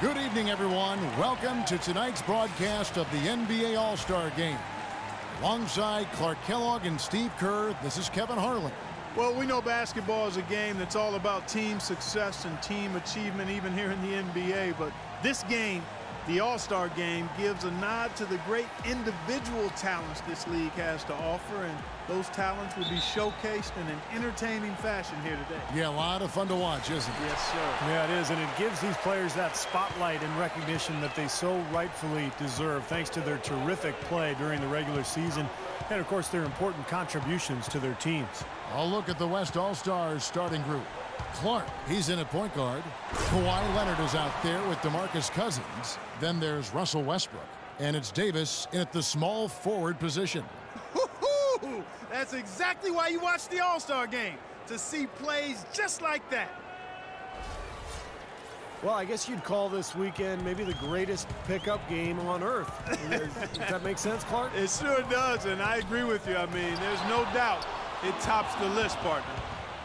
Good evening, everyone. Welcome to tonight's broadcast of the NBA All-Star Game. Alongside Clark Kellogg and Steve Kerr, this is Kevin Harlan. Well, we know basketball is a game that's all about team success and team achievement, even here in the NBA. But this game, the All-Star Game, gives a nod to the great individual talents this league has to offer, and those talents will be showcased in an entertaining fashion here today. Yeah, a lot of fun to watch, isn't it? Yes, sir. Yeah, it is, and it gives these players that spotlight and recognition that they so rightfully deserve, thanks to their terrific play during the regular season, and, of course, their important contributions to their teams. I'll look at the West All-Stars starting group. Clark, he's in at point guard. Kawhi Leonard is out there with DeMarcus Cousins. Then there's Russell Westbrook. And it's Davis in at the small forward position. That's exactly why you watch the All-Star Game, to see plays just like that. Well, I guess you'd call this weekend maybe the greatest pickup game on earth. Does that make sense, Clark? It sure does, and I agree with you. I mean, there's no doubt it tops the list, partner.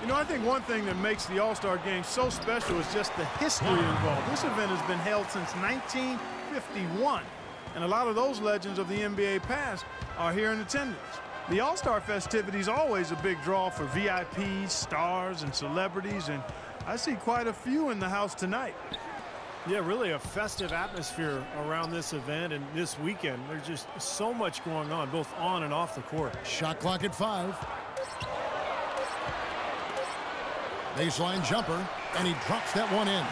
You know, I think one thing that makes the All-Star Game so special is just the history involved. This event has been held since 1951, and a lot of those legends of the NBA past are here in attendance. The All-Star festivities always a big draw for VIPs, stars, and celebrities, and I see quite a few in the house tonight. Yeah, really a festive atmosphere around this event and this weekend. There's just so much going on, both on and off the court. Shot clock at five. Baseline jumper, and he drops that one in.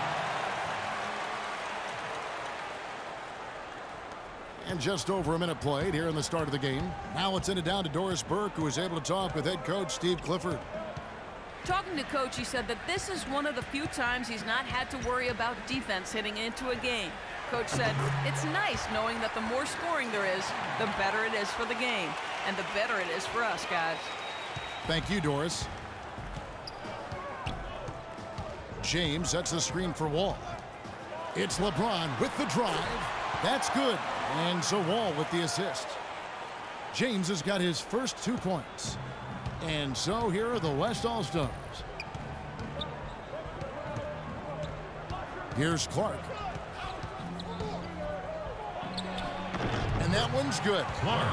And just over a minute played here in the start of the game. Now it's in it down to Doris Burke, who is able to talk with head coach Steve Clifford. Talking to Coach, he said that this is one of the few times he's not had to worry about defense hitting into a game. Coach said, it's nice knowing that the more scoring there is, the better it is for the game. And the better it is for us, guys. Thank you, Doris. James sets the screen for Wall. It's LeBron with the drive. That's good. And so Wall with the assist. James has got his first two points. And so here are the West All-Stars. Here's Clark. And that one's good. Clark.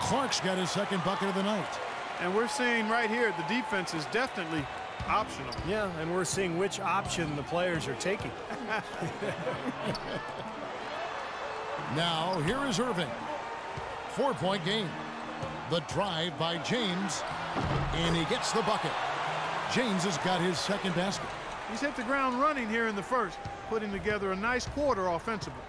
Clark's got his second bucket of the night. And we're seeing right here the defense is definitely optional. Yeah, and we're seeing which option the players are taking. now, here is Irving. Four-point game. The drive by James, and he gets the bucket. James has got his second basket. He's hit the ground running here in the first, putting together a nice quarter offensively.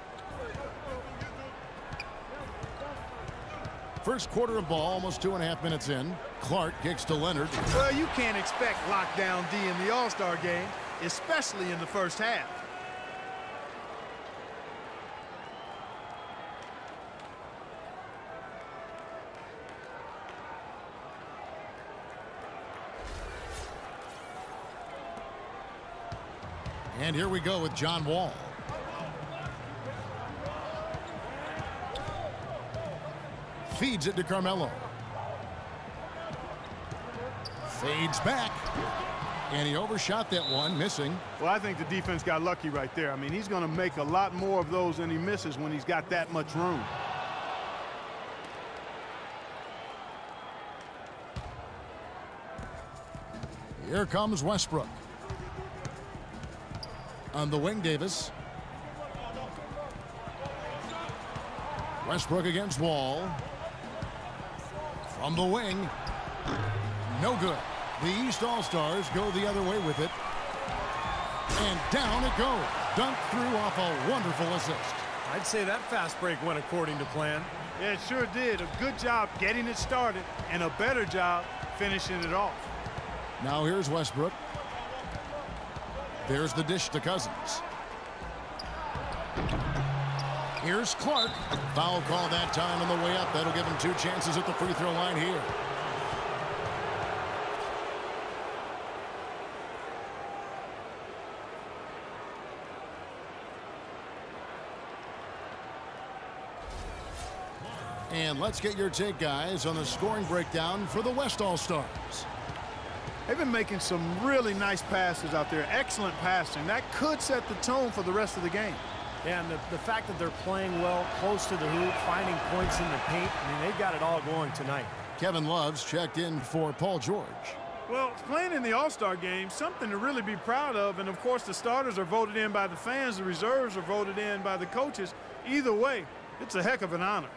First quarter of ball, almost two and a half minutes in. Clark kicks to Leonard. Well, you can't expect lockdown D in the All-Star game, especially in the first half. And here we go with John Wall. Feeds it to Carmelo. Fades back. And he overshot that one, missing. Well, I think the defense got lucky right there. I mean, he's going to make a lot more of those than he misses when he's got that much room. Here comes Westbrook. On the wing, Davis. Westbrook against Wall. From the wing. No good. The East All-Stars go the other way with it. And down it goes. Dunked through off a wonderful assist. I'd say that fast break went according to plan. Yeah, it sure did. A good job getting it started and a better job finishing it off. Now here's Westbrook. There's the dish to Cousins. Here's Clark. Foul call that time on the way up. That'll give him two chances at the free throw line here. And let's get your take, guys, on the scoring breakdown for the West All-Stars. They've been making some really nice passes out there. Excellent passing. That could set the tone for the rest of the game. And the, the fact that they're playing well, close to the hoop, finding points in the paint, I mean, they've got it all going tonight. Kevin Love's checked in for Paul George. Well, playing in the All-Star game, something to really be proud of. And, of course, the starters are voted in by the fans. The reserves are voted in by the coaches. Either way, it's a heck of an honor.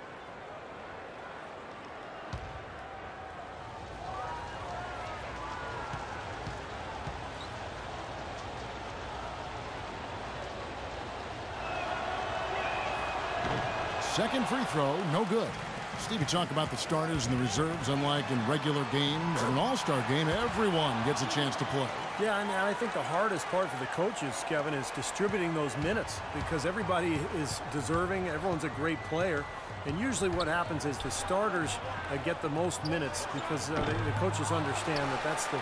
Second free throw, no good. Stevie talk about the starters and the reserves. Unlike in regular games, in an all-star game, everyone gets a chance to play. Yeah, and I think the hardest part for the coaches, Kevin, is distributing those minutes because everybody is deserving. Everyone's a great player. And usually what happens is the starters uh, get the most minutes because uh, the, the, coaches understand that that's the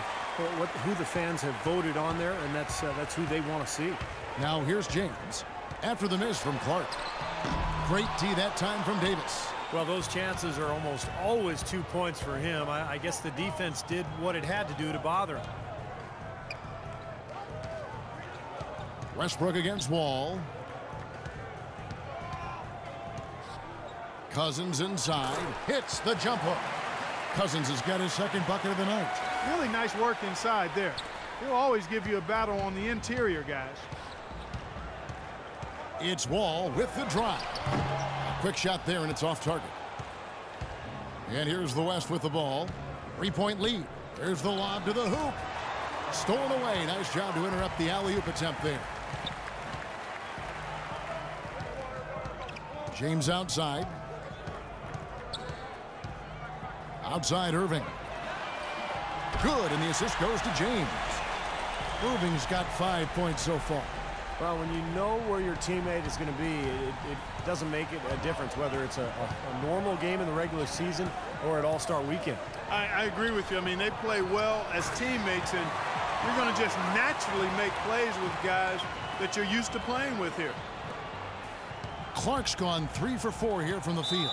what, who the fans have voted on there, and that's uh, that's who they want to see. Now here's James after the miss from Clark. Great tee that time from Davis. Well, those chances are almost always two points for him. I, I guess the defense did what it had to do to bother him. Westbrook against Wall. Cousins inside. Hits the jump hook. Cousins has got his second bucket of the night. Really nice work inside there. He'll always give you a battle on the interior, guys. It's Wall with the drive. A quick shot there, and it's off target. And here's the West with the ball. Three-point lead. There's the lob to the hoop. Stolen away. Nice job to interrupt the alley-oop attempt there. James outside. Outside Irving. Good, and the assist goes to James. Irving's got five points so far. Well, when you know where your teammate is going to be, it, it, doesn't make it a difference whether it's a, a, a, normal game in the regular season or at All-Star Weekend. I, I, agree with you. I mean, they play well as teammates, and you're going to just naturally make plays with guys that you're used to playing with here. Clark's gone three for four here from the field.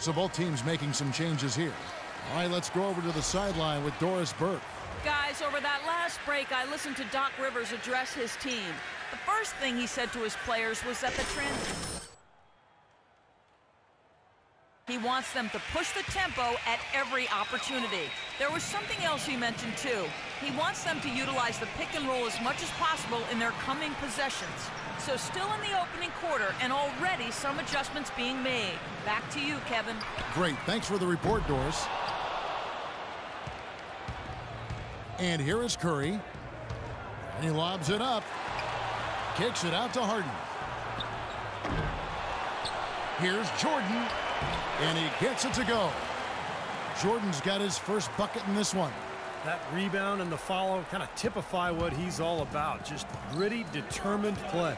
So both teams making some changes here. All right, let's go over to the sideline with Doris Burke. Guys, over that last break, I listened to Doc Rivers address his team. The first thing he said to his players was that the trans... He wants them to push the tempo at every opportunity. There was something else he mentioned, too. He wants them to utilize the pick and roll as much as possible in their coming possessions. So still in the opening quarter, and already some adjustments being made. Back to you, Kevin. Great. Thanks for the report, Doris. And here is Curry. And he lobs it up. Kicks it out to Harden. Here's Jordan. And he gets it to go. Jordan's got his first bucket in this one. That rebound and the follow kind of typify what he's all about. Just gritty, determined play.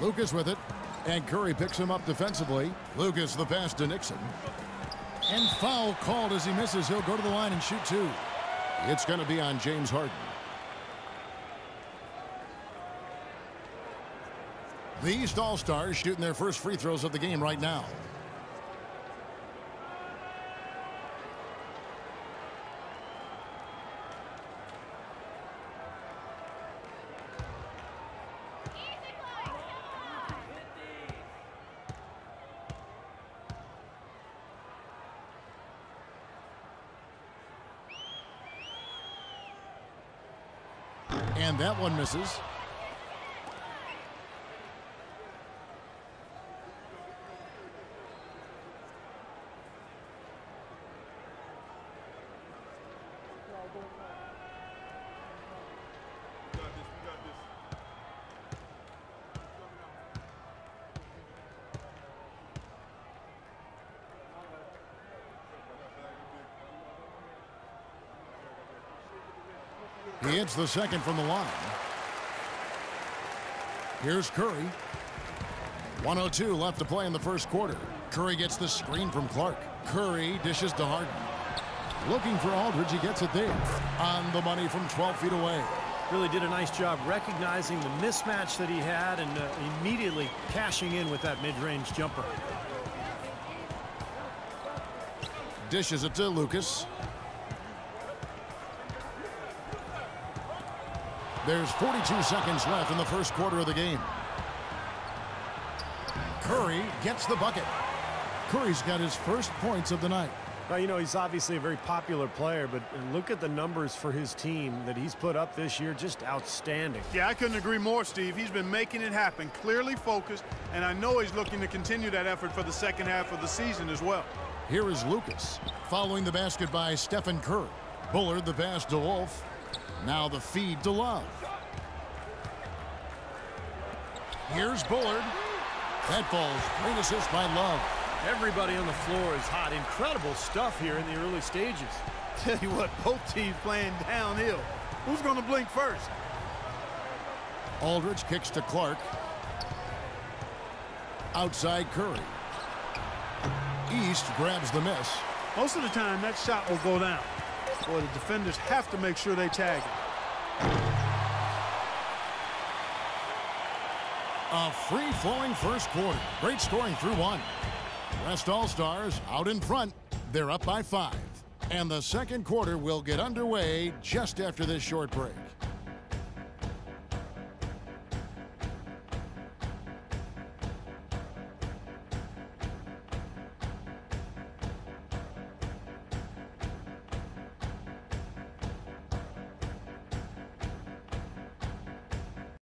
Lucas with it. And Curry picks him up defensively. Lucas the pass to Nixon. And foul called as he misses. He'll go to the line and shoot two. It's going to be on James Harden. The East All-Stars shooting their first free throws of the game right now. And that one misses. He hits the second from the line. Here's Curry. 102 left to play in the first quarter. Curry gets the screen from Clark. Curry dishes to Harden. Looking for Aldridge. He gets it there. On the money from 12 feet away. Really did a nice job recognizing the mismatch that he had and uh, immediately cashing in with that mid-range jumper. Dishes it to Lucas. There's 42 seconds left in the first quarter of the game. Curry gets the bucket. Curry's got his first points of the night. Well, you know, he's obviously a very popular player, but look at the numbers for his team that he's put up this year. Just outstanding. Yeah, I couldn't agree more, Steve. He's been making it happen, clearly focused, and I know he's looking to continue that effort for the second half of the season as well. Here is Lucas, following the basket by Stephen Curry. Bullard the pass to Wolf. Now the feed to Love. Here's Bullard. That falls. Great assist by Love. Everybody on the floor is hot. Incredible stuff here in the early stages. Tell you what, both teams playing downhill. Who's going to blink first? Aldridge kicks to Clark. Outside Curry. East grabs the miss. Most of the time, that shot will go down. Boy, the defenders have to make sure they tag it. A free-flowing first quarter. Great scoring through one. West All-Stars out in front. They're up by five. And the second quarter will get underway just after this short break.